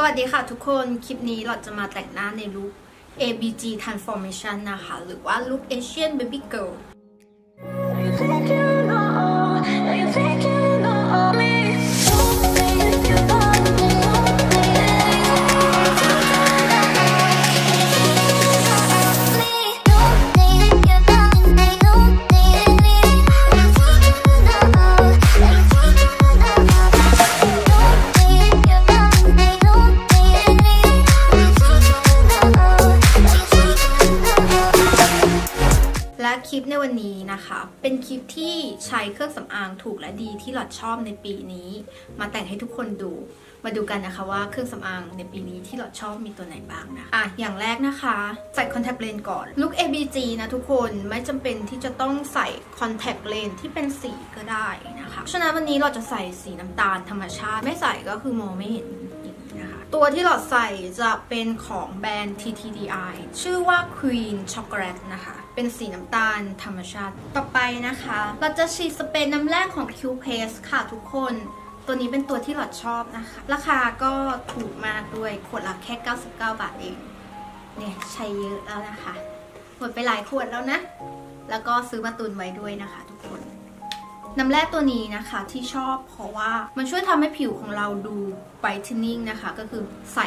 สวัสดีค่ะทุกคน คลิปนี้เราจะมาแต่งหน้าในลุค ABG Transformation นะคะ หรือว่าลุค Asian Baby Girl คลิปในวันนี้นะคะ เป็นคลิปที่ใช้เครื่องสำอางถูกและดีที่หลอดชอบในปีนี้ มาแต่งให้ทุกคนดู มาดูกันนะคะว่าเครื่องสำอางในปีนี้ที่หลอดชอบมีตัวไหนบ้างนะอะอย่างแรกนะคะใส่คอนแทคเลนส์ก่อนลุค ABG นะทุกคนไม่จำเป็นที่จะต้องใส่คอนแทคเลนส์ที่เป็นสีก็ได้นะคะฉะนั้นวันนี้เราจะใส่สีน้ำตาลธรรมชาติ ไม่ใส่ก็คือมองไม่เห็นอย่างนี้นะคะตัวที่หลอดใส่จะเป็นของแบรนด์ TTDI ชื่อว่า Queen Chocolate นะคะ เป็นสีน้ำตาลธรรมชาติ ต่อไปนะคะ เราจะฉีดสเปรย์น้ำแรกของ Q Paste ค่ะทุกคน ตัวนี้เป็นตัวที่หลอดชอบนะคะ ราคาก็ถูกมากด้วยขวดละแค่ 99 บาทเอง เนี่ยใช้เยอะแล้วนะคะ หมดไปหลายขวดแล้วนะ แล้วก็ซื้อมาตุนไว้ด้วยนะคะ น้ำแร่ตัวนี้นะคะที่ชอบเพราะว่ามันช่วยทำให้ผิวของเราดู brightening นะคะ ก็คือใส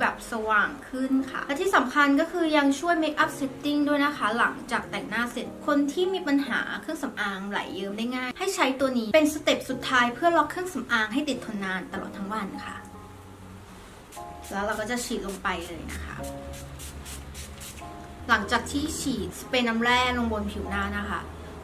แบบสว่างขึ้นค่ะ และที่สำคัญก็คือยังช่วย make up setting ด้วยนะคะ หลังจากแต่งหน้าเสร็จคนที่มีปัญหาเครื่องสำอางไหลเยิ้มได้ง่าย ให้ใช้ตัวนี้เป็นสเต็ปสุดท้ายเพื่อล็อกเครื่องสำอางให้ติดทนนานตลอดทั้งวันค่ะ แล้วเราก็จะฉีดลงไปเลยนะคะหลังจากที่ฉีดสเปรย์น้ำแร่ลงบนผิวหน้านะคะ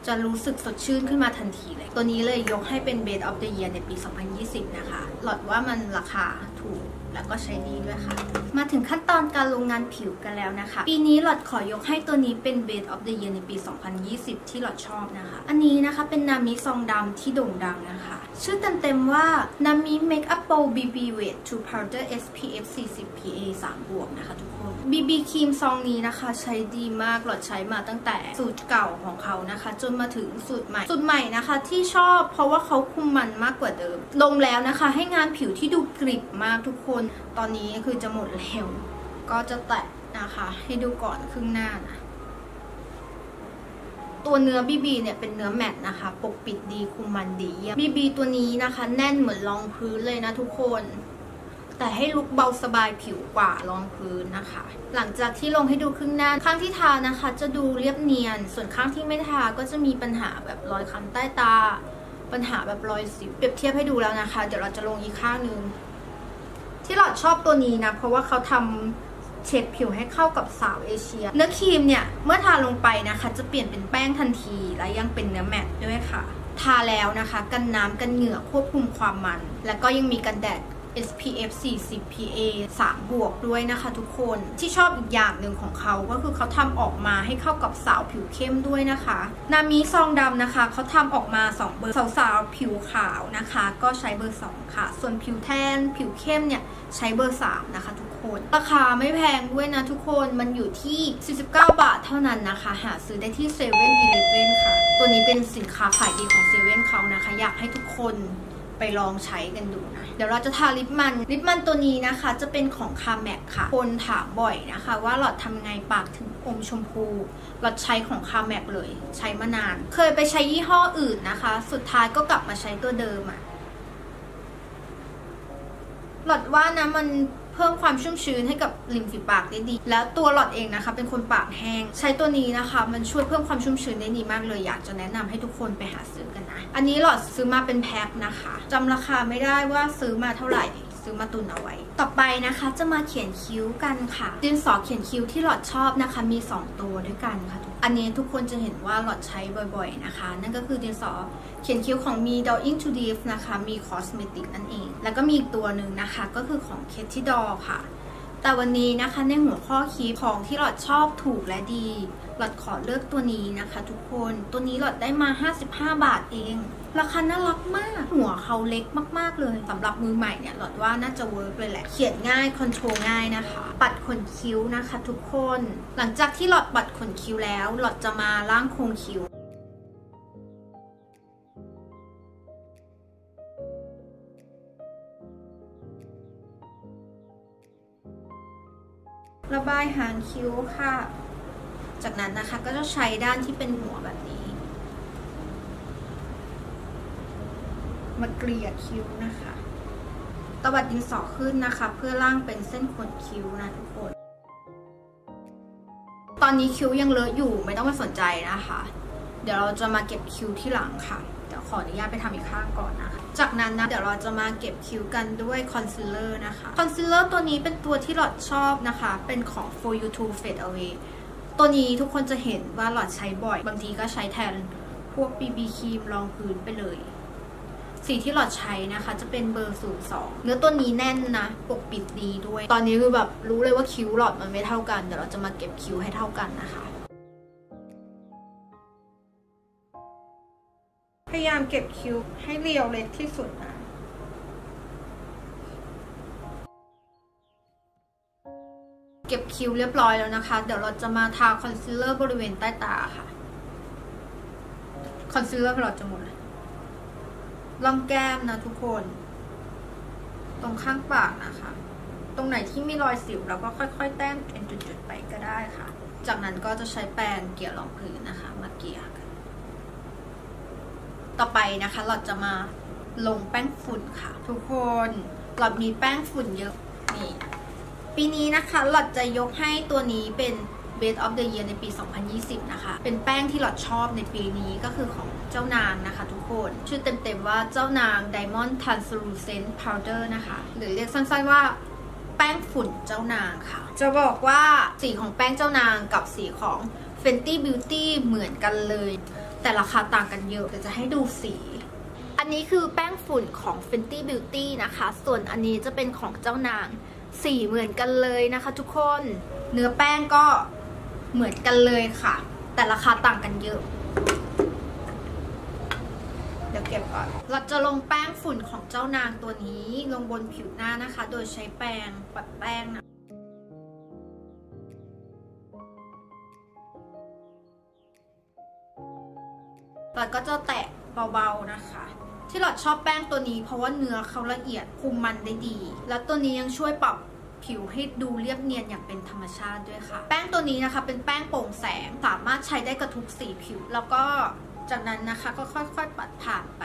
จะรู้สึกสดชื่นขึ้นมาทันทีเลย ตัวนี้เลยยกให้เป็น Best of the Year ในปี 2020 นะคะ หลอดว่ามันราคาถูกแล้วก็ใช้ดีด้วยค่ะ มาถึงขั้นตอนการลงงานผิวกันแล้วนะคะ ปีนี้หลอดขอยกให้ตัวนี้เป็น Best of the Year ในปี 2020 ที่หลอดชอบนะคะ อันนี้นะคะเป็นนามิซองดำที่โด่งดังนะคะ ชื่อเต็มๆว่านามิ Makeup Pro BB Weight to Powder SPF 40 PA 3 บวกนะคะทุกคน BB ครีมซองนี้นะคะ ใช้ดีมากหลอดใช้มาตั้งแต่สูตรเก่าของเขานะคะ จนมาถึงสูตรใหม่ สูตรใหม่นะคะที่ชอบเพราะว่าเขาคุมมันมากกว่าเดิม ลงแล้วนะคะ ให้งานผิวที่ดูกริบมากทุกคน ตอนนี้คือจะหมดแล้ว ก็จะแตะนะคะ ให้ดูก่อนครึ่งหน้านะ ตัวเนื้อบีบีเนี่ยเป็นเนื้อแมตต์นะคะ ปกปิดดีคุมมันดีเยี่ยมบีบีตัวนี้นะคะ แน่นเหมือนรองพื้นเลยนะทุกคน แต่ให้ลุกเบาสบายผิวกว่ารองพื้นนะคะ หลังจากที่ลงให้ดูครึ่งหน้าข้างที่ทานะคะ จะดูเรียบเนียน ส่วนข้างที่ไม่ทาก็จะมีปัญหาแบบรอยค้ำใต้ตา ปัญหาแบบรอยสิวเปรียบเทียบให้ดูแล้วนะคะ เดี๋ยวเราจะลงอีกข้างหนึ่งที่หลอดชอบตัวนี้นะเพราะว่าเขาทำ เฉดผิวให้เข้ากับสาวเอเชีย เนื้อครีมเนี่ย เมื่อทาลงไปนะคะ จะเปลี่ยนเป็นแป้งทันที และยังเป็นเนื้อแมตต์ด้วยค่ะ ทาแล้วนะคะ กันน้ำกันเหงื่อควบคุมความมัน แล้วก็ยังมีกันแดด SPF 40 PA 3 บวกด้วยนะคะทุกคนที่ชอบอีกอย่างหนึ่งของเขาก็คือเขาทำออกมาให้เข้ากับสาวผิวเข้มด้วยนะคะ นามิซองดำนะคะ เขาทำออกมา 2 เบอร์สาวๆผิวขาวนะคะ ก็ใช้เบอร์ 2 ค่ะ ส่วนผิวแทนผิวเข้มเนี่ยใช้เบอร์ 3 นะคะทุกคน ราคาไม่แพงด้วยนะทุกคนมันอยู่ที่ 49 บาทเท่านั้นนะคะ หาซื้อได้ที่7-Eleven ค่ะ ตัวนี้เป็นสินค้าขายดีของเซเว่นเขานะคะ อยากให้ทุกคน ไปลองใช้กันดูนะ เดี๋ยวเราจะทาลิปมันลิปมันตัวนี้นะคะ จะเป็นของ Carmex ค่ะ คนถามบ่อยนะคะ ว่าหลอดทำไงปากถึงอมชมพูหลอดใช้ของคาแมกเลยใช้มานาน เคยไปใช้ยี่ห้ออื่นนะคะ สุดท้ายก็กลับมาใช้ตัวเดิมอะหลอดว่านะมันเพิ่มความชุ่มชื้นให้กับริมฝีปากได้ดี แล้วตัวหลอดเองนะคะ เป็นคนปากแห้ง ใช้ตัวนี้นะคะ มันช่วยเพิ่มความชุ่มชื้นได้ดีมากเลย อยากจะแนะนำให้ทุกคนไปหาซื้อกัน อันนี้หลอดซื้อมาเป็นแพ็คนะคะจำราคาไม่ได้ว่าซื้อมาเท่าไหร่ซื้อมาตุนเอาไว้ ต่อไปนะคะจะมาเขียนคิ้วกันค่ะดินสอเขียนคิ้วที่หลอดชอบนะคะมี 2 ตัวด้วยกันค่ะ อันนี้ทุกคนจะเห็นว่าหลอดใช้บ่อยๆนะคะ นั่นก็คือดินสอเขียนคิ้วของมี Drawing to Deep นะคะ มี Cosmetic นั่นเอง แล้วก็มีอีกตัวหนึ่งนะคะก็คือของ k e t i d o r ค่ะ แต่วันนี้นะคะในหัวข้อคือของที่หลอดชอบถูกและดี หลอดขอเลือกตัวนี้นะคะทุกคน ตัวนี้หลอดได้มา 55 บาทเอง ราคาน่ารักมาก หัวเขาเล็กมากๆเลยสำหรับมือใหม่เนี่ยหลอดว่าน่าจะเวิร์กเลยแหละ เขียนง่ายคอนโทรลง่ายนะคะ ปัดขนคิ้วนะคะ ทุกคน หลังจากที่หลอดปัดขนคิ้วแล้ว หลอดจะมาล่างโครงคิ้วระบายหางคิ้วค่ะ จากนั้นนะคะก็จะใช้ด้านที่เป็นหัวแบบนี้ มาเกลี่ยคิ้วนะคะตวัดดินสอขึ้นนะคะ เพื่อร่างเป็นเส้นขนคิ้วนะทุกคน ตอนนี้คิ้วยังเลอะอยู่ไม่ต้องไปสนใจนะคะ เดี๋ยวเราจะมาเก็บคิ้วที่หลังค่ะเดี๋ยวขออนุญาตไปทำอีกข้างก่อนนะคะ จากนั้นนะเดี๋ยวเราจะมาเก็บคิ้วกันด้วยคอนซีลเลอร์นะคะ คอนซีลเลอร์ตัวนี้เป็นตัวที่หลอดชอบนะคะ เป็นของ 4U2 Fade Away ตัวนี้ทุกคนจะเห็นว่าหลอดใช้บ่อย บางทีก็ใช้แทนพวก BB ครีมรองพื้นไปเลย สีที่หลอดใช้นะคะ จะเป็นเบอร์ 02 เนื้อตัวนี้แน่นนะ ปกปิดดีด้วย ตอนนี้คือแบบรู้เลยว่าคิ้วหลอดมันไม่เท่ากัน เดี๋ยวเราจะมาเก็บคิ้วให้เท่ากันนะคะพยายามเก็บคิ้วให้เรียวเล็กที่สุดนะ เก็บคิ้วเรียบร้อยแล้วนะคะ เดี๋ยวเราจะมาทาคอนซีลเลอร์บริเวณใต้ตาค่ะ คอนซีลเลอร์เราจะหมดร่องแก้มนะทุกคน ตรงข้างปากนะคะ ตรงไหนที่มีรอยสิวเราก็ค่อยๆ แต้มเป็นจุดๆไปก็ได้ค่ะ จากนั้นก็จะใช้แปรงเกลี่ยรองพื้นนะคะ มาเกลี่ยกัน ต่อไปนะคะเราจะมาลงแป้งฝุ่นค่ะ ทุกคนเรามีแป้งฝุ่นเยอะนี่ ปีนี้นะคะหลอดจะยกให้ตัวนี้เป็น Best of the Year ในปี 2020 นะคะ เป็นแป้งที่หลอดชอบในปีนี้ก็คือของเจ้านางนะคะทุกคน ชื่อเต็มๆว่าเจ้านาง Diamond Translucent Powder นะคะ หรือเรียกสั้นๆว่าแป้งฝุ่นเจ้านางค่ะ จะบอกว่าสีของแป้งเจ้านางกับสีของ Fenty Beauty เหมือนกันเลย แต่ราคาต่างกันเยอะเดี๋ยวจะให้ดูสี อันนี้คือแป้งฝุ่นของ Fenty Beauty นะคะ ส่วนอันนี้จะเป็นของเจ้านาง สีเหมือนกันเลยนะคะทุกคน เนื้อแป้งก็เหมือนกันเลยค่ะ แต่ราคาต่างกันเยอะ เดี๋ยวเก็บก่อน เราจะลงแป้งฝุ่นของเจ้านางตัวนี้ลงบนผิวหน้านะคะ โดยใช้แปรงปัดแป้งนะหลอดก็จะแตะเบาๆนะคะ ที่หลอดชอบแป้งตัวนี้ เพราะว่าเนื้อเขาละเอียดคุมมันได้ดี แล้วตัวนี้ยังช่วยปรับผิวให้ดูเรียบเนียนอย่างเป็นธรรมชาติด้วยค่ะ แป้งตัวนี้นะคะเป็นแป้งโปร่งแสงสามารถใช้ได้กับทุกสีผิว แล้วก็จากนั้นนะคะก็ค่อยๆปัดผ่านไป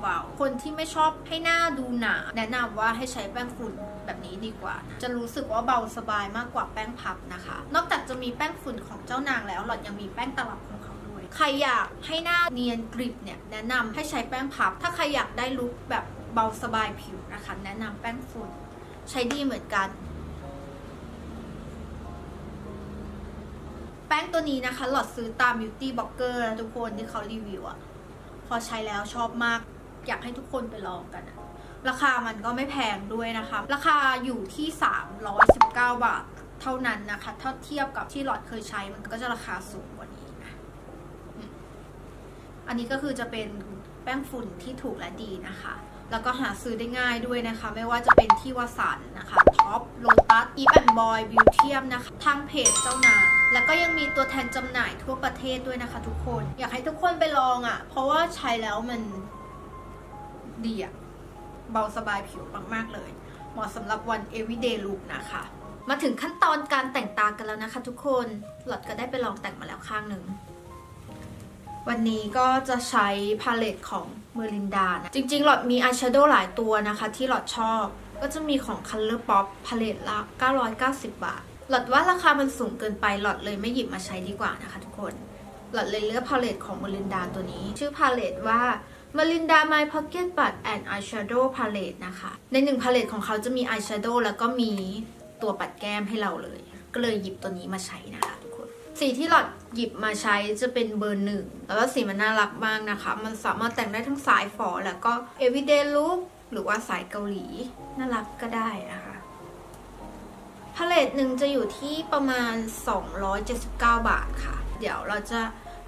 เบาๆ คนที่ไม่ชอบให้หน้าดูหนา แนะนำว่าให้ใช้แป้งฝุ่นแบบนี้ดีกว่า จะรู้สึกว่าเบาสบายมากกว่าแป้งพับนะคะ นอกจากจะมีแป้งฝุ่นของเจ้านางแล้วหลอดยังมีแป้งตลับของเขา ใครอยากให้หน้าเนียนกริบเนี่ยแนะนำให้ใช้แป้งพับ ถ้าใครอยากได้ลุคแบบเบาสบายผิวนะคะ แนะนำแป้งฝุ่นใช้ดีเหมือนกัน แป้งตัวนี้นะคะ หลอดซื้อตาม Beauty Blogger นะทุกคนที่เขารีวิวอะพอใช้แล้วชอบมาก อยากให้ทุกคนไปลองกันราคามันก็ไม่แพงด้วยนะคะ ราคาอยู่ที่ 319 บาทเท่านั้นนะคะ ถ้าเทียบกับที่หลอดเคยใช้มันก็จะราคาสูงกว่านี้ อันนี้ก็คือจะเป็นแป้งฝุ่นที่ถูกและดีนะคะ แล้วก็หาซื้อได้ง่ายด้วยนะคะ ไม่ว่าจะเป็นที่วัตสันนะคะ ท็อปโลตัสอีฟแอนด์บอยบิวเทรียมนะคะ ทางเพจเจ้านางแล้วก็ยังมีตัวแทนจำหน่ายทั่วประเทศด้วยนะคะ ทุกคน อยากให้ทุกคนไปลองอะ่ะ เพราะว่าใช้แล้วมันดีอะเบาสบายผิวมากๆเลย เหมาะสำหรับวัน everyday look นะคะ มาถึงขั้นตอนการแต่งตากันแล้วนะคะ ทุกคน หลอดก็ได้ไปลองแต่งมาแล้วข้างหนึ่ง วันนี้ก็จะใช้พาเลตของเมอรินดานะจริงๆ หลอดมีอายแชโดว์หลายตัวนะคะ ที่หลอดชอบ ก็จะมีของ Color Pop พาเลตละ 990 บาท หลอดว่าราคามันสูงเกินไปหลอดเลยไม่หยิบมาใช้ดีกว่านะคะทุกคน หลอดเลยเลือกพาเลตของเมลินดาตัวนี้ ชื่อพาเลตว่า Meilinda My Pocket Blush and Eyeshadow Palette นะคะ ในหนึ่งพาเลตของเขาจะมีอายแชโดว์แล้วก็มีตัวปัดแก้มให้เราเลย ก็เลยหยิบตัวนี้มาใช้นะคะ สีที่หลอดหยิบมาใช้จะเป็นเบอร์หนึ่งแล้วก็สีมันน่ารักมากนะคะ มันสามารถแต่งได้ทั้งสายฝอแล้วก็ everyday look หรือว่าสายเกาหลี น่ารักก็ได้นะคะพาเลตหนึ่งจะอยู่ที่ประมาณ 279 บาทค่ะ เดี๋ยวเราจะ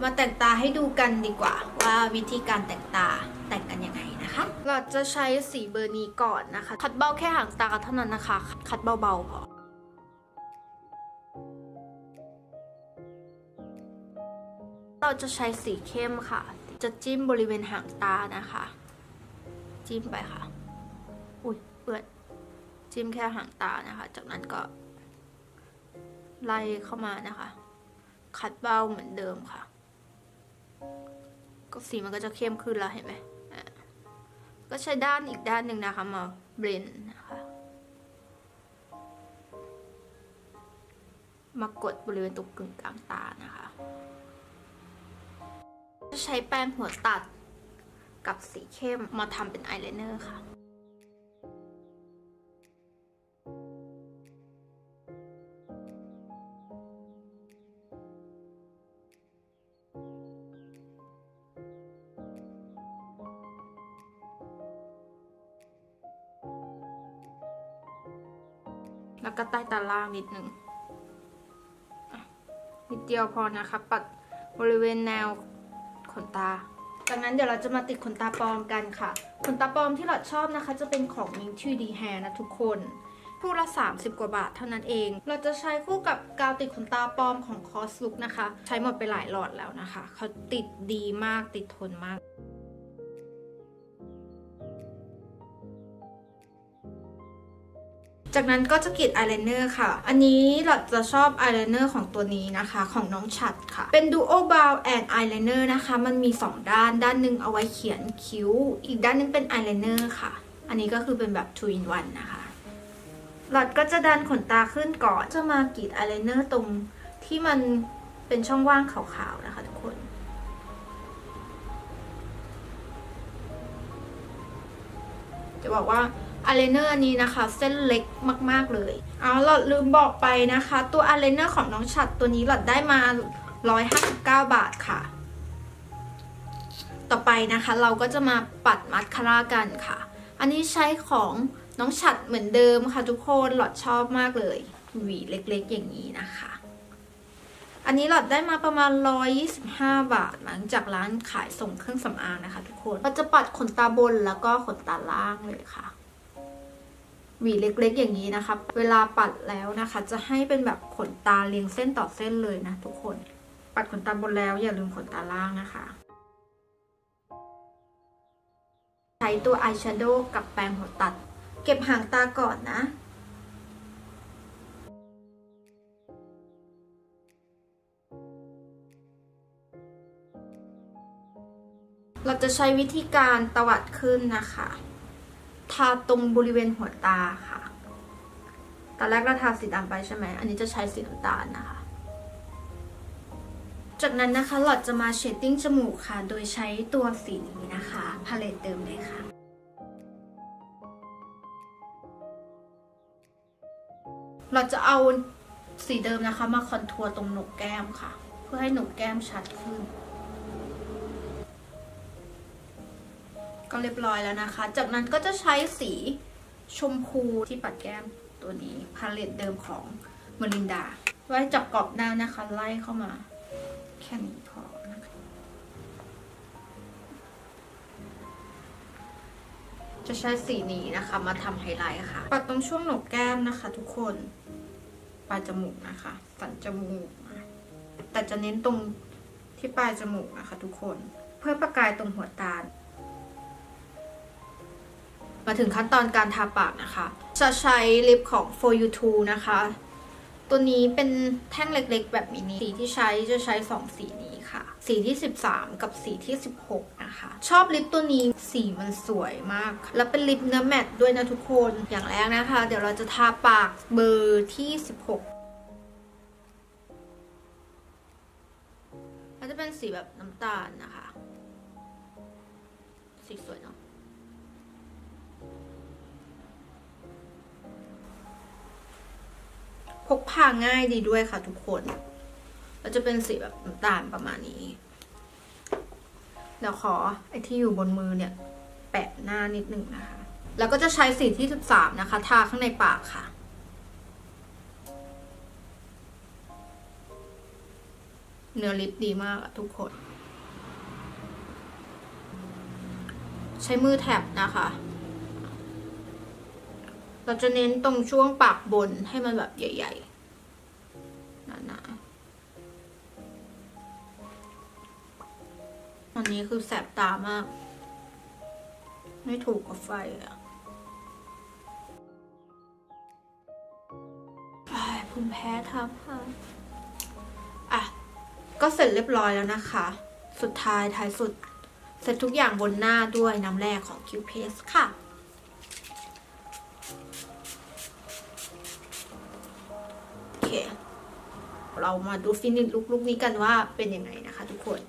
มาแต่งตาให้ดูกันดีกว่า ว่าวิธีการแต่งตาแต่งกันยังไงนะคะเราจะใช้สีเบอร์นี้ก่อนนะคะ คัดเบ้าแค่หางตาเท่านั้นนะคะ คัดเบาๆพอ เราจะใช้สีเข้มค่ะ จะจิ้มบริเวณหางตานะคะ จิ้มไปค่ะ อุ้ยเปื้อนจิ้มแค่หางตานะคะ จากนั้นก็ ไล่เข้ามานะคะ คัดเบ้าเหมือนเดิมค่ะ ก็สีมันก็จะเข้มขึ้นแล้วเห็นไหมก็ใช้ด้านอีกด้านหนึ่งนะคะมาเบลนนะคะ มากดบริเวณตรงกึ่งกลางตานะคะ ใช้แป้งหัวตัดกับสีเข้มมาทำเป็นอายไลเนอร์ค่ะแล้วก็ใต้ตาล่างนิดนึงอะนิดเดียวพอนะคะ ปัดบริเวณแนว ขนตา จากนั้นเดี๋ยวเราจะมาติดขนตาปลอมกันค่ะ ขนตาปลอมที่เราชอบนะคะ จะเป็นของ m i n t ดีแฮนะทุกคนคู่ละ 30 กว่าบาทเท่านั้นเอง เราจะใช้คู่กับกาวติดขนตาปลอมของคอสลุกนะคะ ใช้หมดไปหลายหลอดแล้วนะคะ เขาติดดีมากติดทนมาก จากนั้นก็จะกรีดอายไลเนอร์ค่ะ อันนี้เราจะชอบอายไลเนอร์ของตัวนี้นะคะ ของน้องฉัตรค่ะ เป็น Duo Brow and Eyeliner นะคะ มันมี 2 ด้าน ด้านหนึ่งเอาไว้เขียนคิ้ว อีกด้านหนึ่งเป็นอายไลเนอร์ค่ะ อันนี้ก็คือเป็นแบบ2 in 1นะคะหลอดก็จะดันขนตาขึ้นก่อน จะมากรีดอายไลเนอร์ตรงที่มันเป็นช่องว่างขาวๆนะคะทุกคนจะบอกว่า อายไลเนอร์อันนี้นะคะ เส้นเล็กมากๆเลยเอาหลอดลืมบอกไปนะคะ ตัวอายไลเนอร์ของน้องฉัตรตัวนี้หลอดได้มา 159 บาทค่ะ ต่อไปนะคะเราก็จะมาปัดมัสคาร่ากันค่ะ อันนี้ใช้ของน้องฉัตรเหมือนเดิมค่ะทุกคนหลอดชอบมากเลยหวีเล็กๆอย่างนี้นะคะ อันนี้หลอดได้มาประมาณ 125 บาทหลังจากร้านขายส่งเครื่องสำอางนะคะ ทุกคนเราจะปัดขนตาบนแล้วก็ขนตาล่างเลยค่ะ หวีเล็กๆ อย่างนี้นะคะเวลาปัดแล้วนะคะ จะให้เป็นแบบขนตาเรียงเส้นต่อเส้นเลยนะทุกคน ปัดขนตาบนแล้วอย่าลืมขนตาล่างนะคะ ใช้ตัวอายแชโดว์กับแปรงหัวตัด เก็บหางตาก่อนนะเราจะใช้วิธีการตวัดขึ้นนะคะ ทาตรงบริเวณหัวตาค่ะ ตอนแรกเราทาสีดำไปใช่ไหม อันนี้จะใช้สีน้ำตาลนะคะ จากนั้นนะคะหลอดจะมาเชดดิ้งจมูกค่ะ โดยใช้ตัวสีนี้นะคะพาเลตเดิมเลยค่ะเราจะเอาสีเดิมนะคะมาคอนทัวร์ตรงโหนกแก้มค่ะ เพื่อให้โหนกแก้มชัดขึ้น ก็เรียบร้อยแล้วนะคะ จากนั้นก็จะใช้สีชมพูที่ปัดแก้มตัวนี้พาเลตเดิมของเมลินดา ไว้จับกรอบหน้านะคะ ไล่เข้ามา แค่นี้พอนะคะจะใช้สีนี้นะคะมาทำไฮไลท์ค่ะ ปัดตรงช่วงโหนกแก้มนะคะ ทุกคนปลายจมูกนะคะ สันจมูก แต่จะเน้นตรงที่ปลายจมูกนะคะ ทุกคน เพื่อประกายตรงหัวตา มาถึงขั้นตอนการทาปากนะคะ จะใช้ลิปของ for you to นะคะ ตัวนี้เป็นแท่งเล็กๆ แบบมินิสีที่ใช้จะใช้ 2 สีนี้ค่ะ สีที่ 13 กับสีที่ 16 นะคะ ชอบลิปตัวนี้สีมันสวยมาก แล้วเป็นลิปเนื้อแมตต์ด้วยนะทุกคนอย่างแรกนะคะ เดี๋ยวเราจะทาปากเบอร์ที่ 16แล้วจะเป็นสีแบบน้ำตาลนะคะ สีสวยเนาะ พาง่ายดีด้วยค่ะทุกคนแล้วจะเป็นสีแบบน้ำตาลประมาณนี้ เดี๋ยวขอไอที่อยู่บนมือเนี่ย แปะหน้านิดนึงนะคะ แล้วก็จะใช้สีที่ 13 นะคะ ทาข้างในปากค่ะเนื้อลิปดีมากอะทุกคน ใช้มือแท็บนะคะ เราจะเน้นตรงช่วงปากบนให้มันแบบใหญ่ ๆ นี้คือแสบตามาก ไม่ถูกกับไฟอะอ้ายพคุณแพ้ทับค่ะอะ ก็เสร็จเรียบร้อยแล้วนะคะ สุดท้ายท้ายสุด เสร็จทุกอย่างบนหน้าด้วยน้ำแร่ของ Q Paste ค่ะเคเรามาดูฟินิชลุกๆนี้กันว่าเป็นยังไงนะคะทุกคน